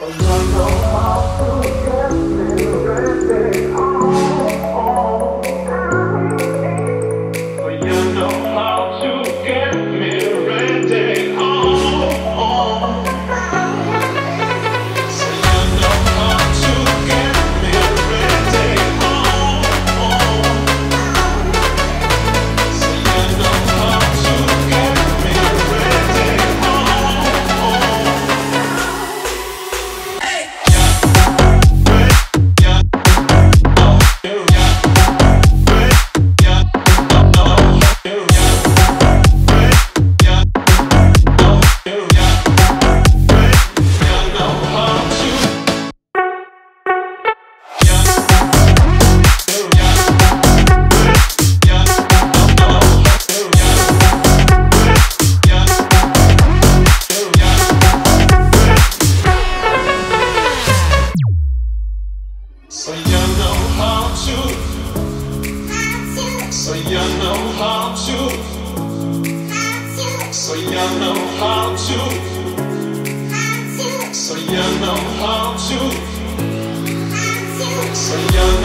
Oh, you So you know how to How to. so you know how to. How to. So you know how to. How to. So you know how to. So you know